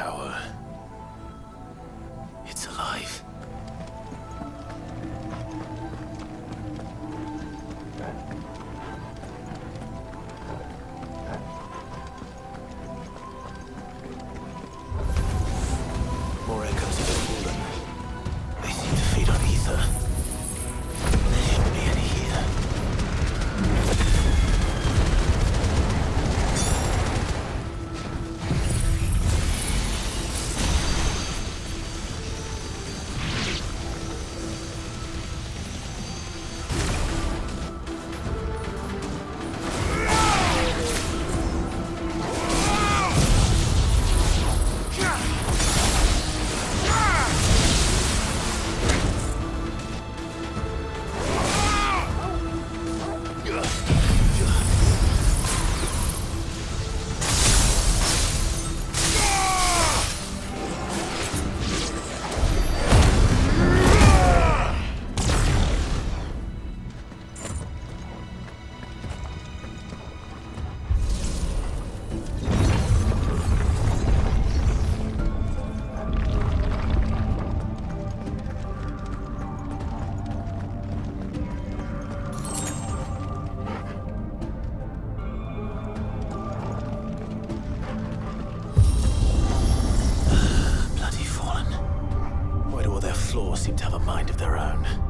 tower. seem to have a mind of their own.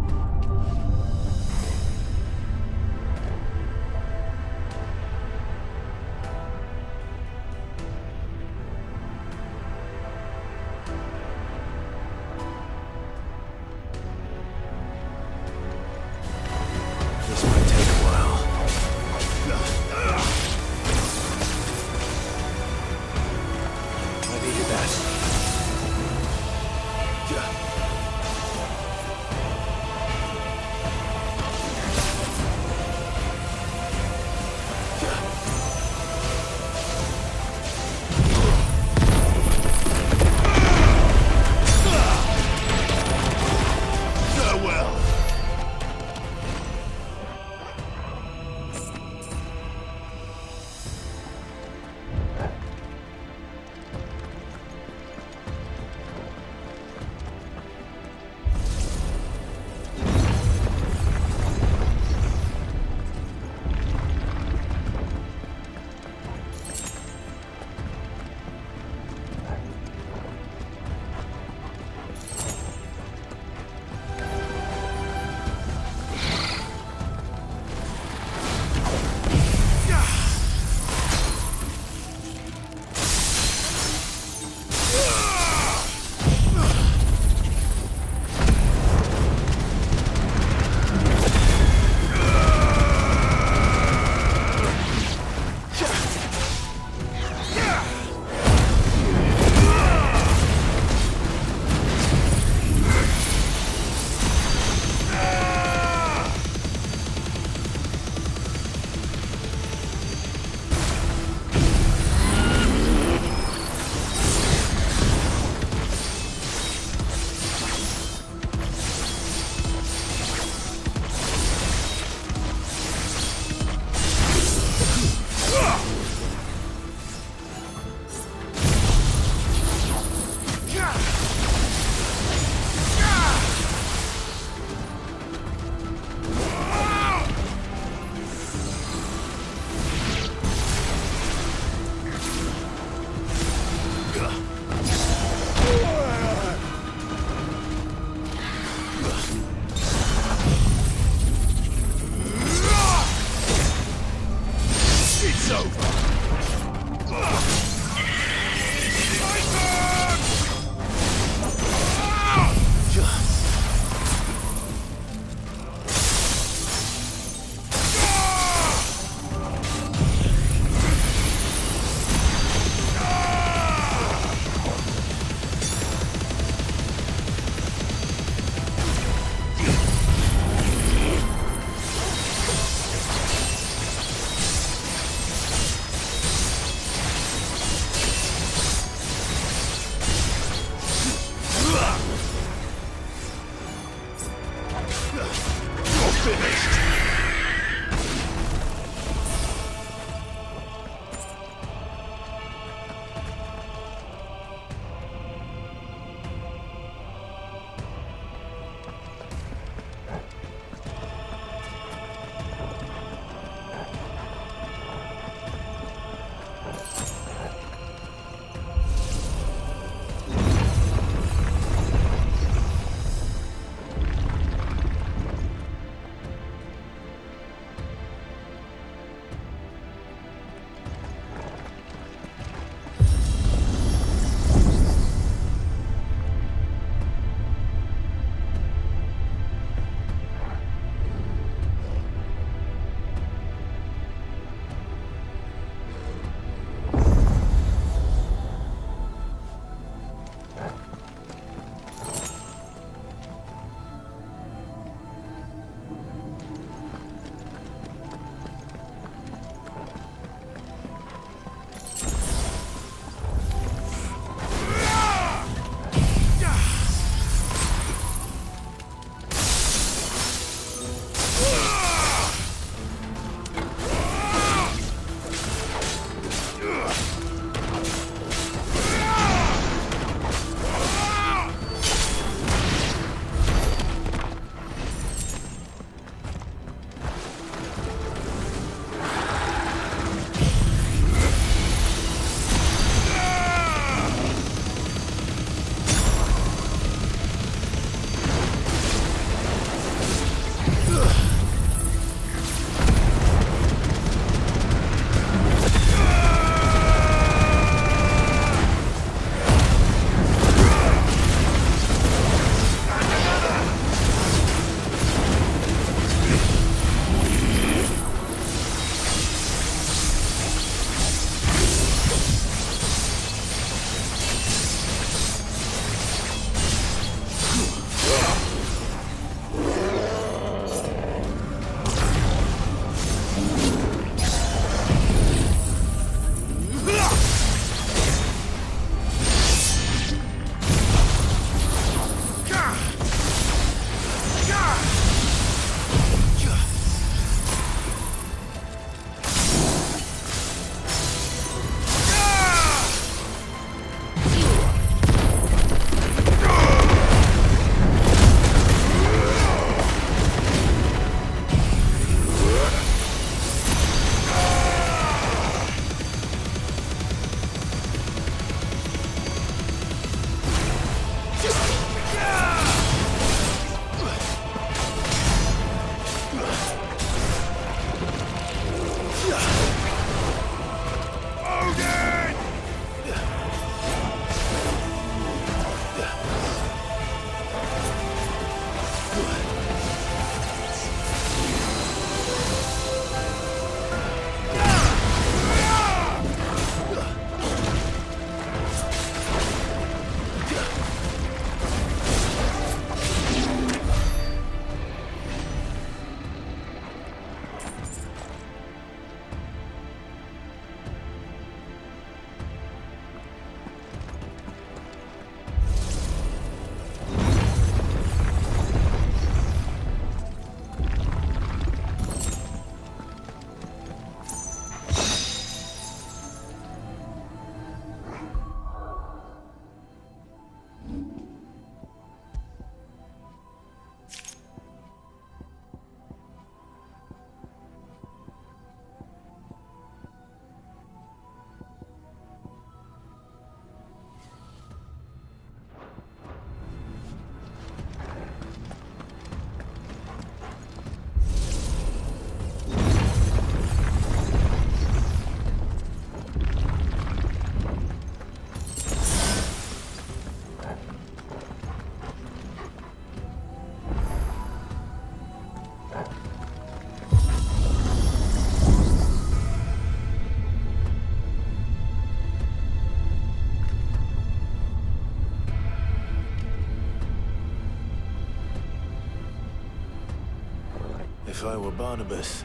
If I were Barnabas,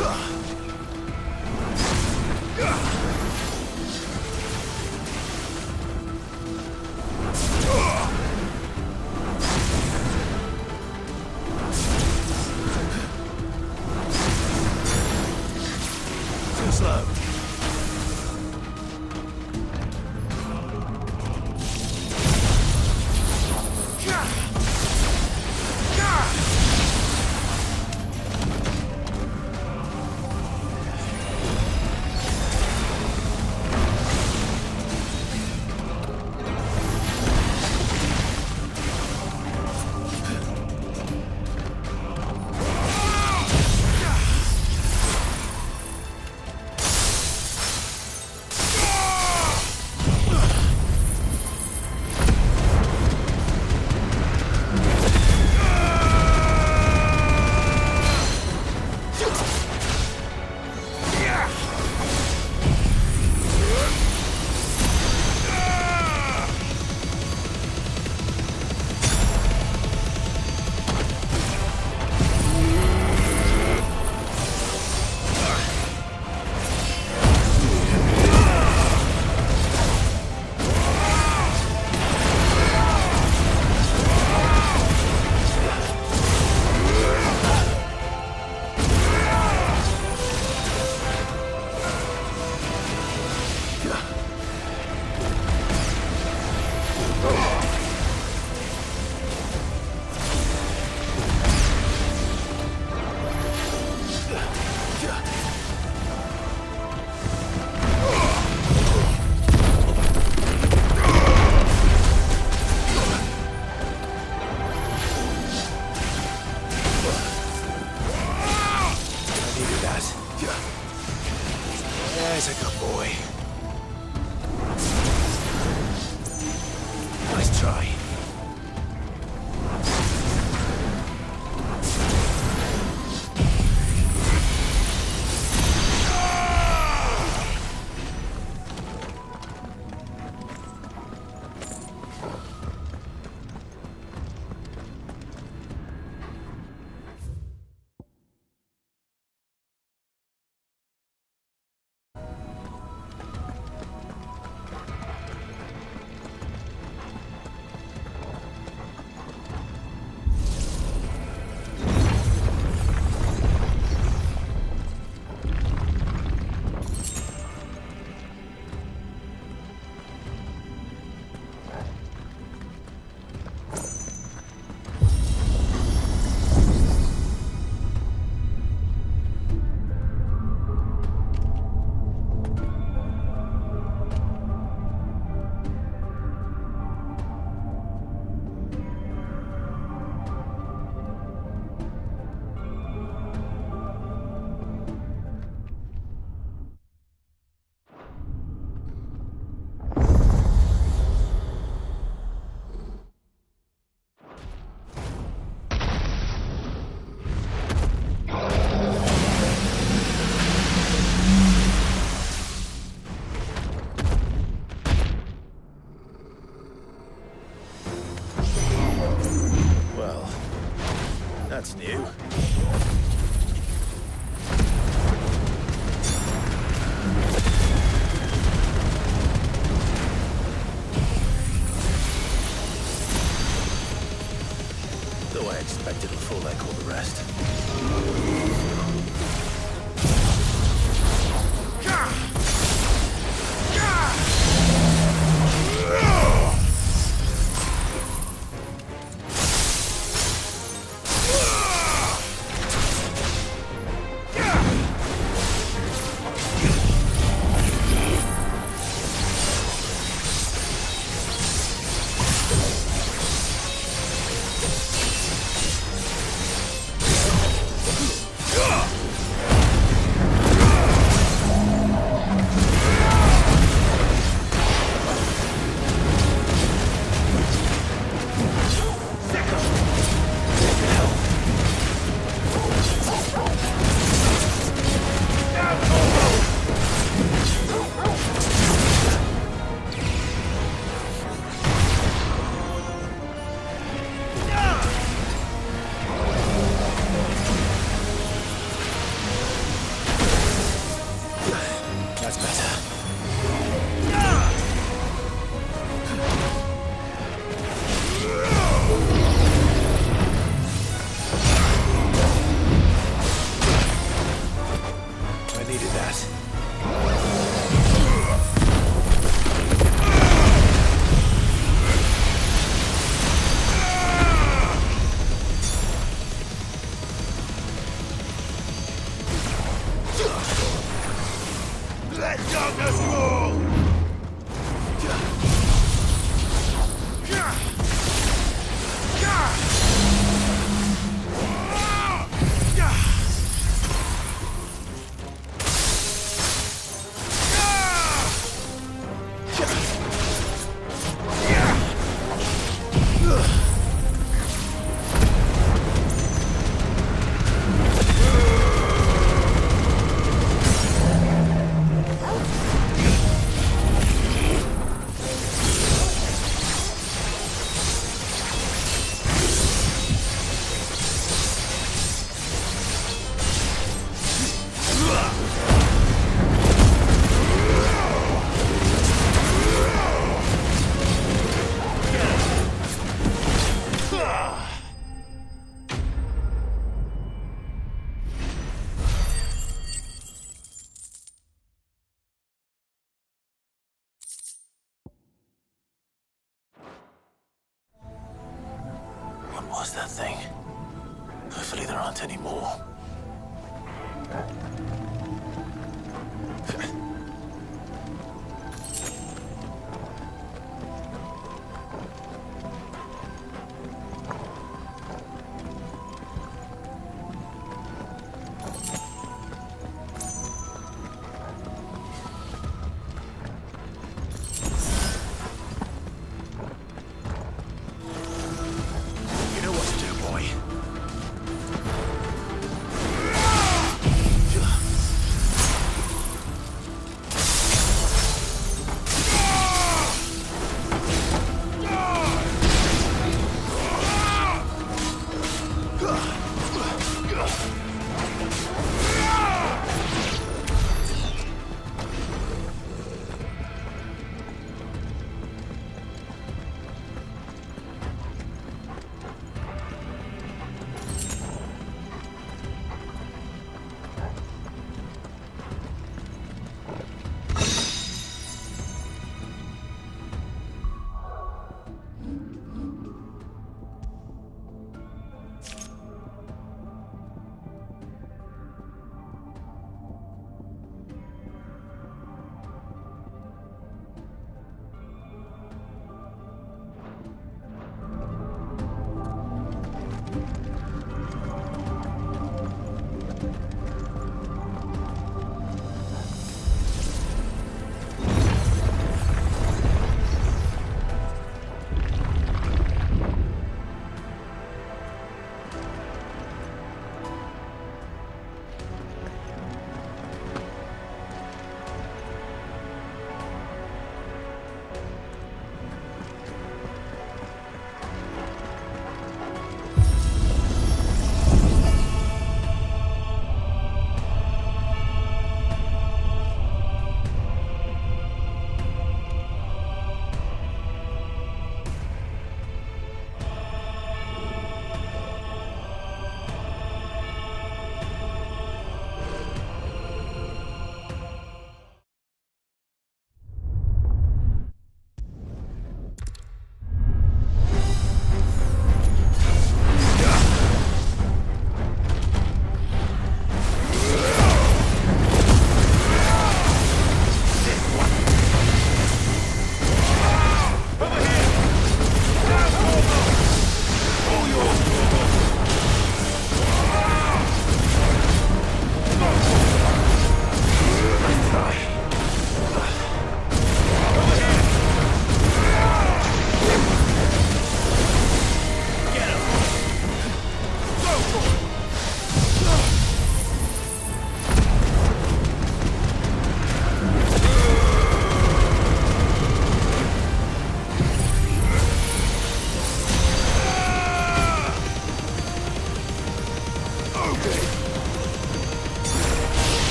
Too That's new.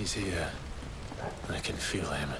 He's here. I can feel him.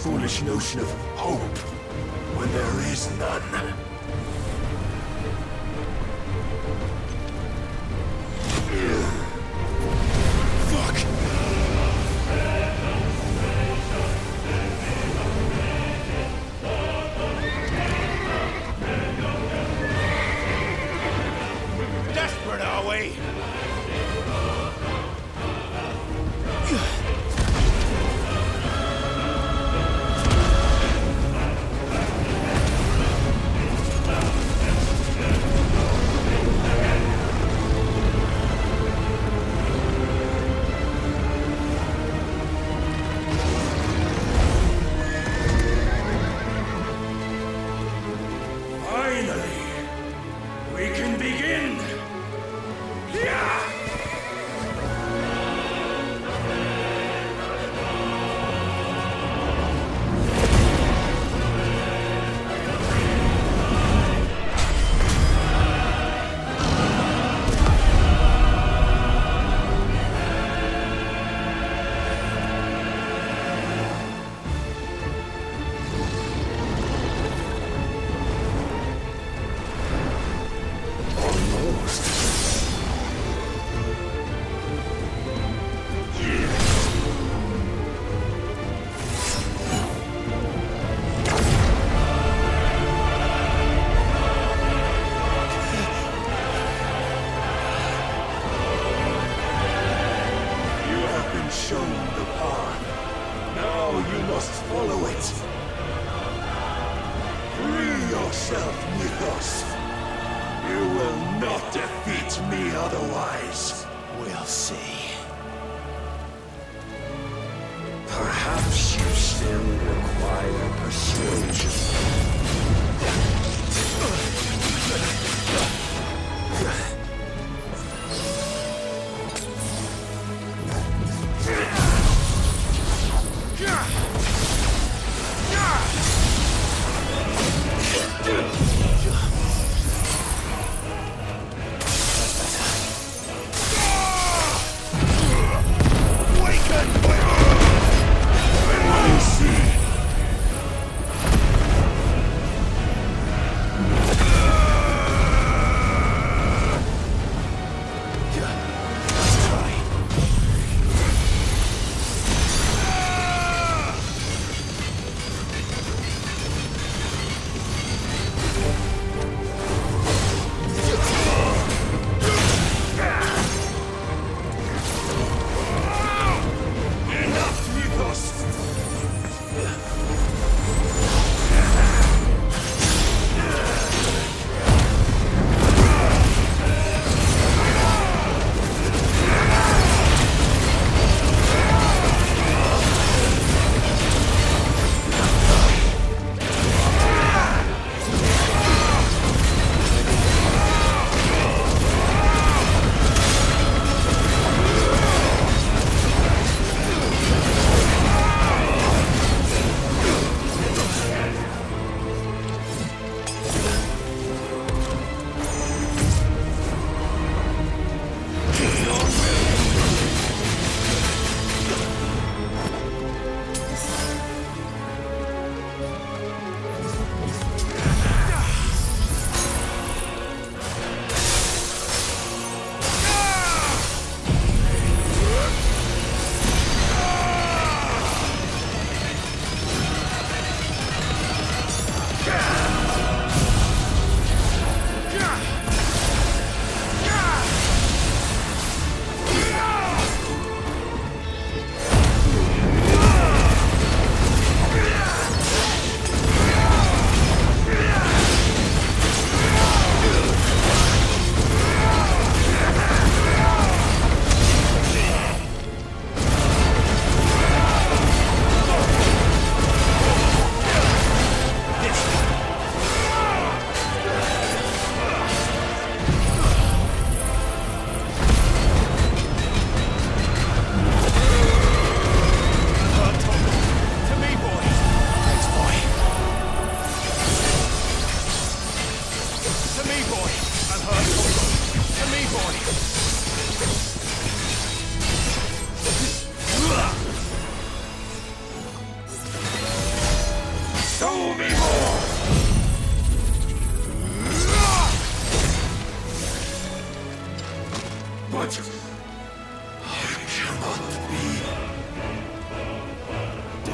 foolish notion of hope.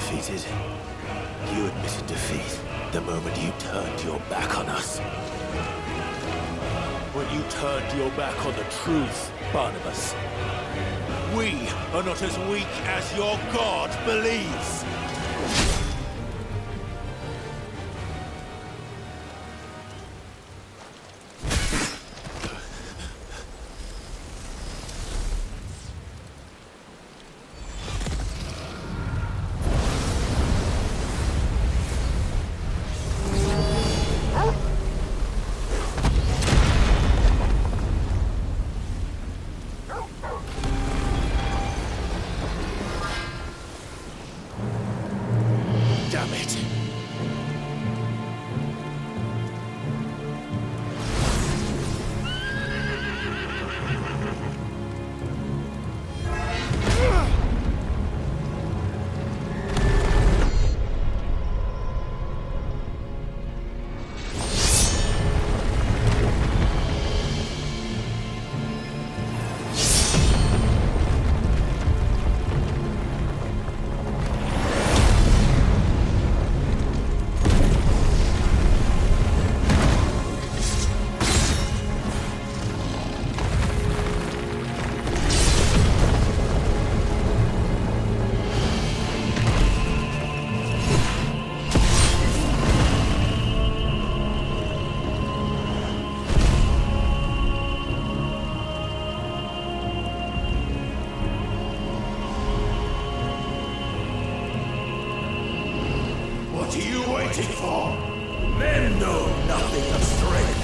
Defeated. You admitted defeat the moment you turned your back on us. When you turned your back on the truth, Barnabas. We are not as weak as your god believes. Fighting for? Men know nothing of strength.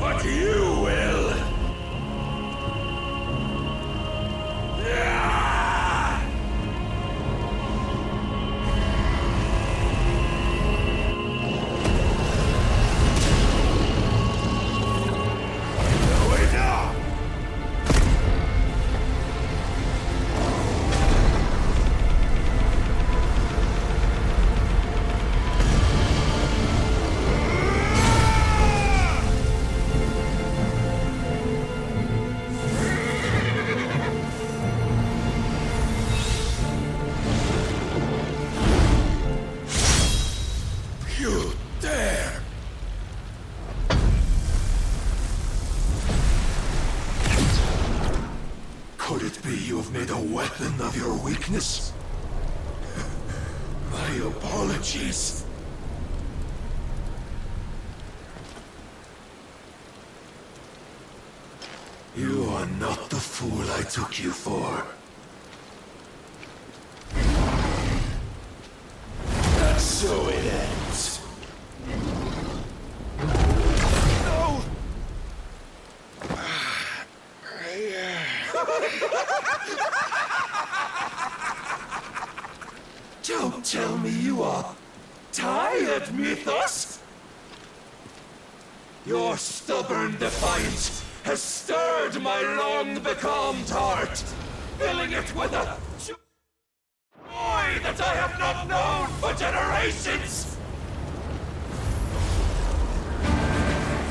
But you My apologies. You are not the fool I took you for. And so it ends. No! Don't tell me you are tired, Mythos! Your stubborn defiance has stirred my long-becalmed heart, filling it with a joy that I have not known for generations!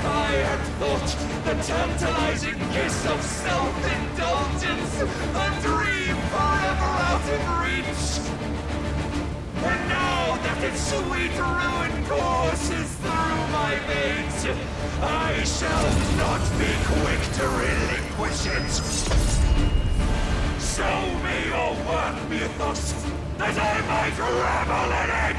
I had thought the tantalizing kiss of self-indulgence a dream forever out of reach. And now that its sweet ruin courses through my veins, I shall not be quick to relinquish it. Show me your worth, Mythos, that I might revel in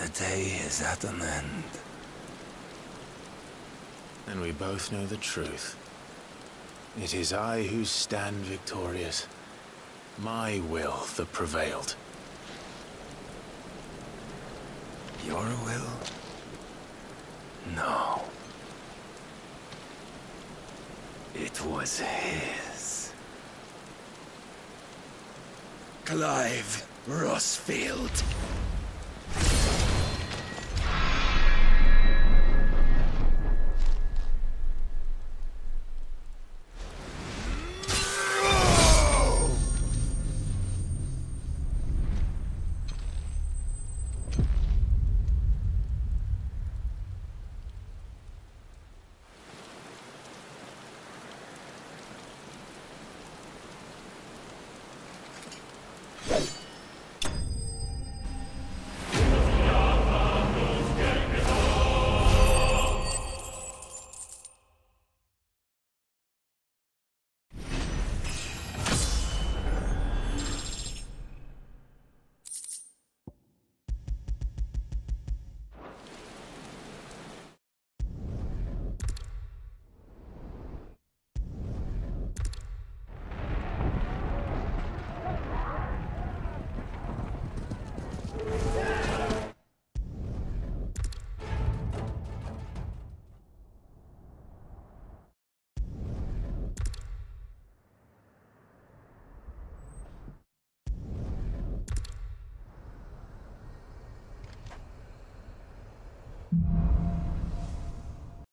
the day is at an end. And we both know the truth. It is I who stand victorious. My will that prevailed. Your will? No. It was his. Clive Rosfield.